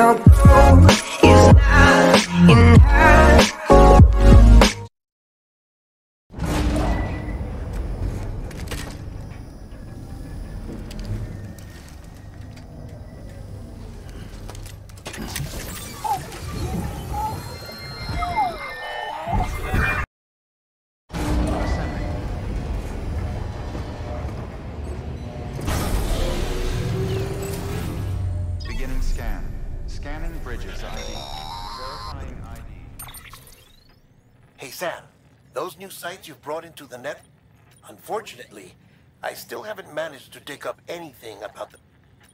no goal is enough. Beginning scan. Scanning bridges ID. Verifying ID. Hey Sam, those new sites you've brought into the net? Unfortunately, I still haven't managed to dig up anything about them.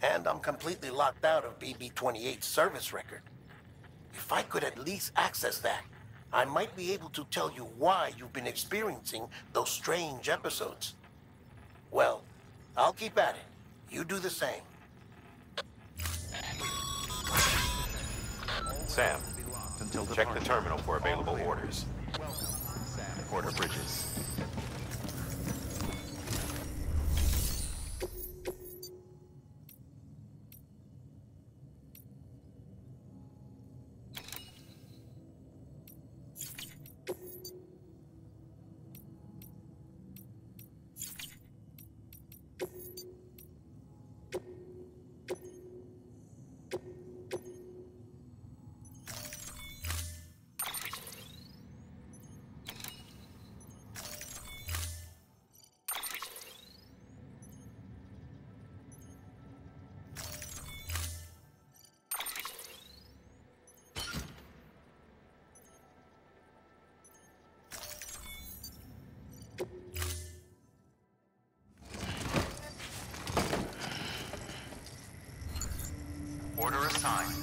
And I'm completely locked out of BB-28's service record. If I could at least access that, I might be able to tell you why you've been experiencing those strange episodes. Well, I'll keep at it. You do the same. Sam, check the terminal for available orders. Order bridges. Order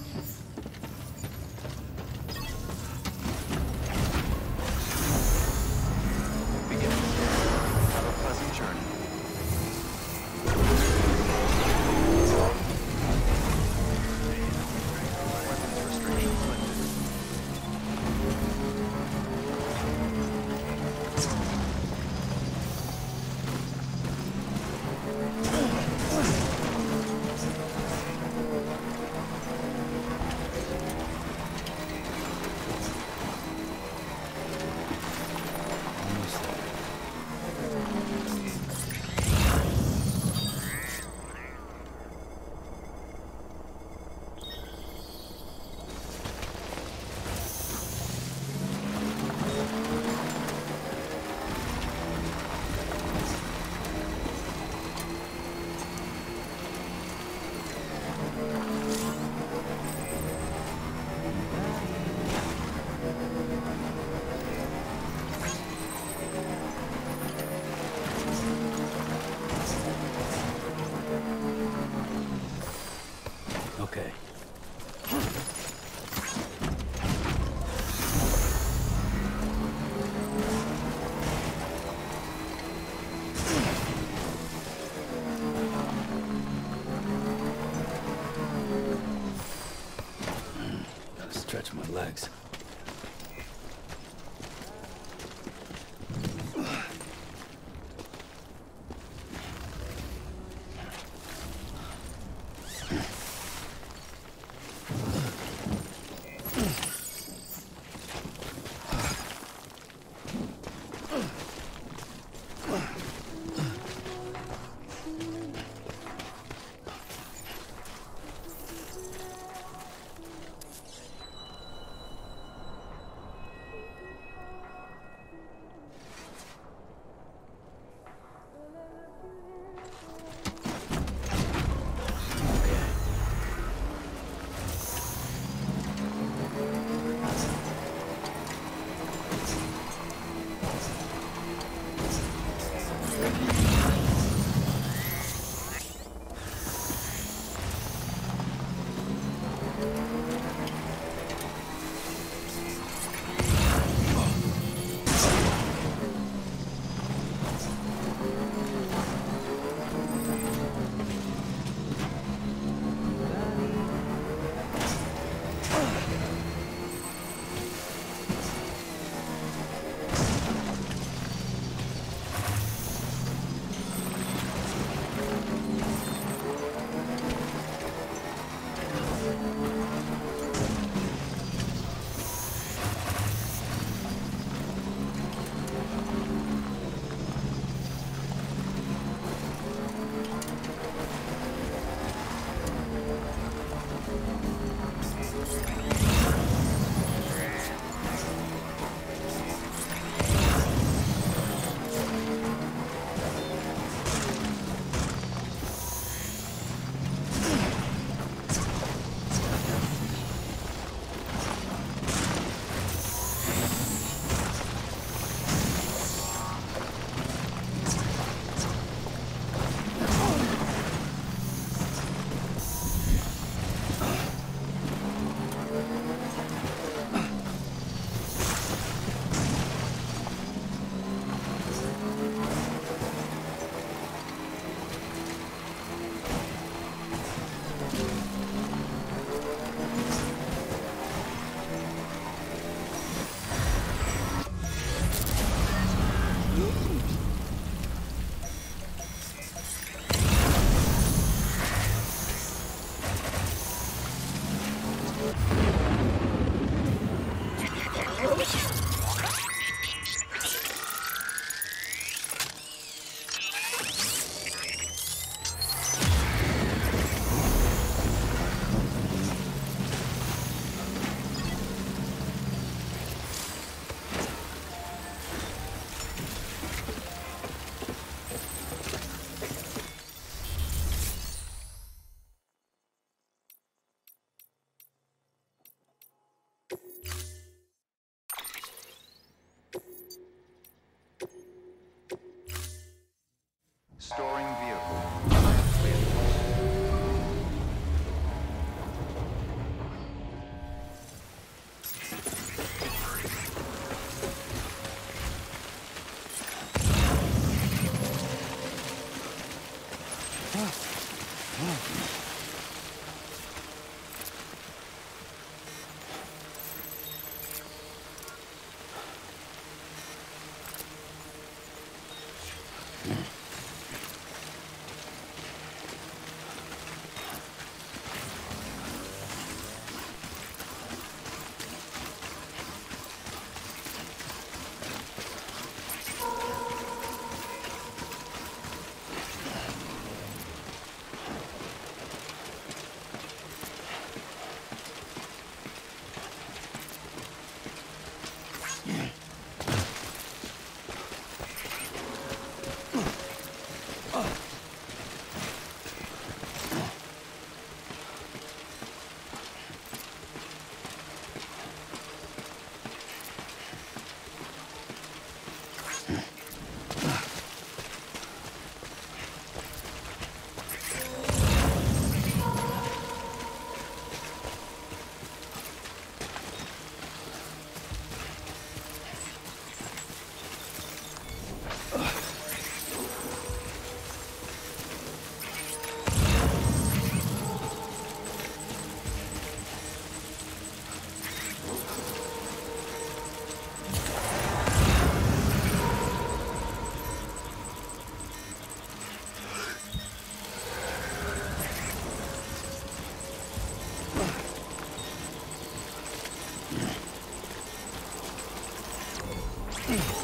Ugh.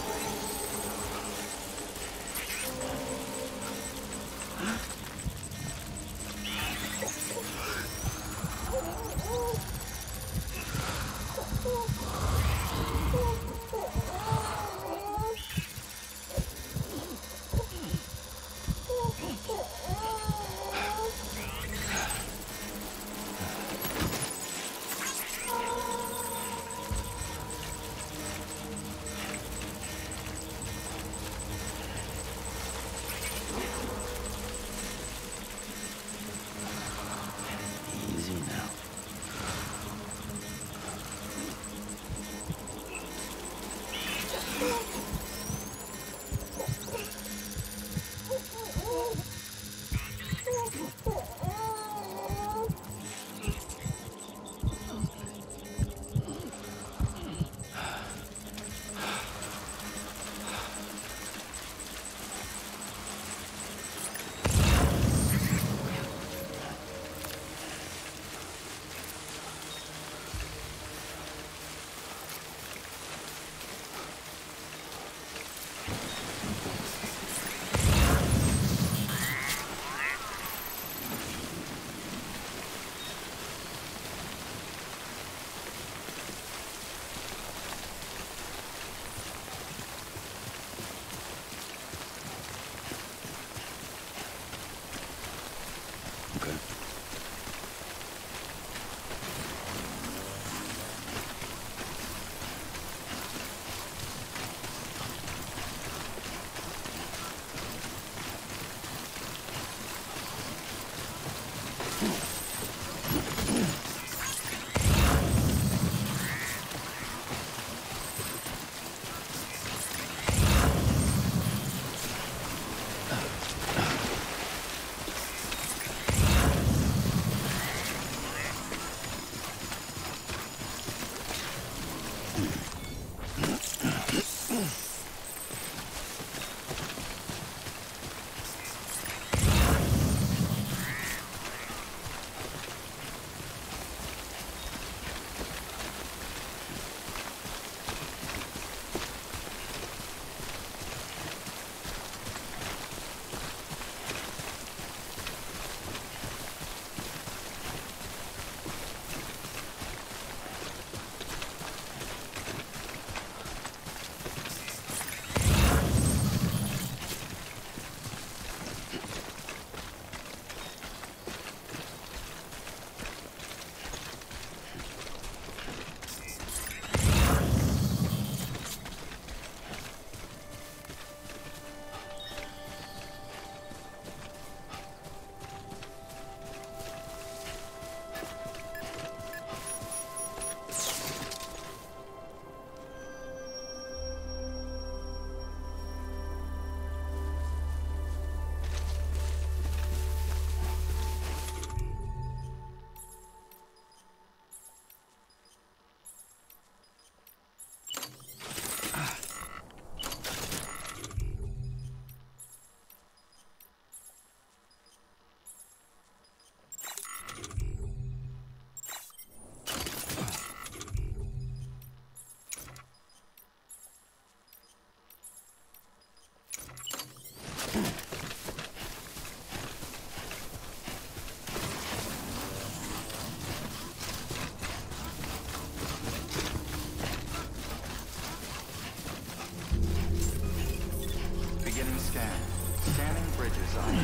design.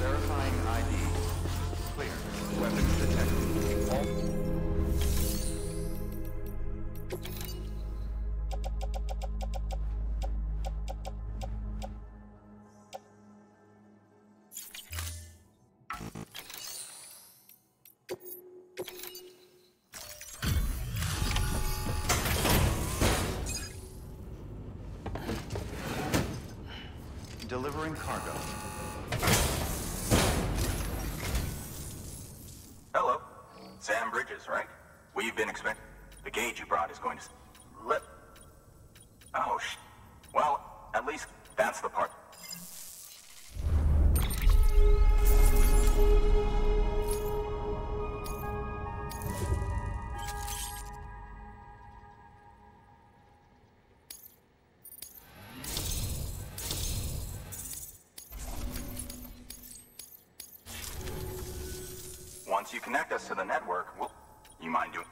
Verifying ID. Clear. Weapons detected. All... delivering cargo. Sam Bridges, right? We've been expecting... The gauge you brought is going to... Let... Oh, sh... Well, at least that's the part... Once you connect us to the network, we'll... You mind doing...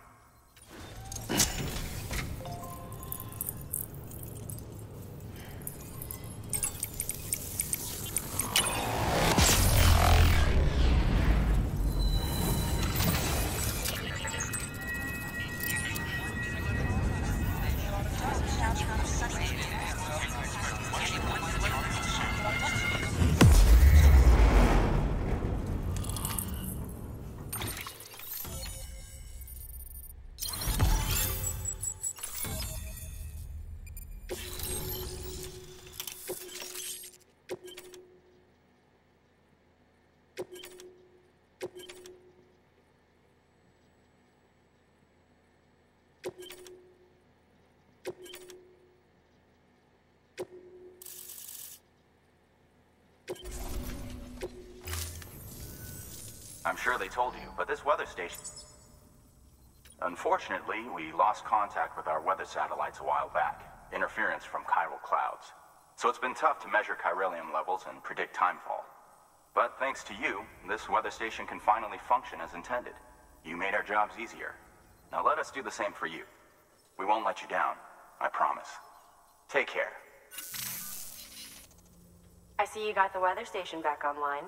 Sure they told you, but this weather station... Unfortunately, we lost contact with our weather satellites a while back. Interference from chiral clouds. So it's been tough to measure chiralium levels and predict timefall. But thanks to you, this weather station can finally function as intended. You made our jobs easier. Now let us do the same for you. We won't let you down, I promise. Take care. I see you got the weather station back online.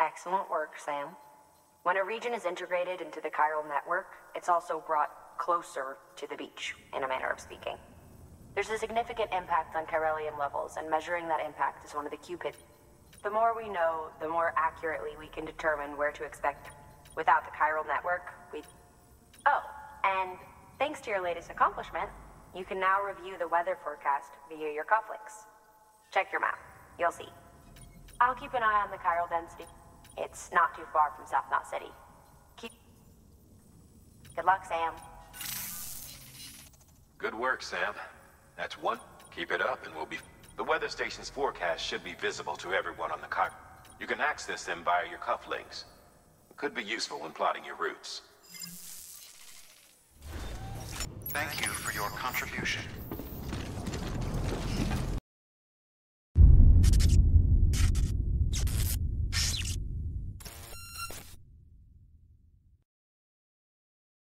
Excellent work, Sam. When a region is integrated into the chiral network, it's also brought closer to the beach, in a manner of speaking. There's a significant impact on chiralium levels, and measuring that impact is one of the Cupid. The more we know, the more accurately we can determine where to expect. Without the chiral network, we... Oh, and thanks to your latest accomplishment, you can now review the weather forecast via your cufflinks. Check your map. You'll see. I'll keep an eye on the chiral density. It's not too far from South Knot City. Keep... Good luck, Sam. Good work, Sam. That's one. Keep it up and we'll be... The weather station's forecast should be visible to everyone on the car. You can access them via your cufflinks. Could be useful when plotting your routes. Thank you for your contribution.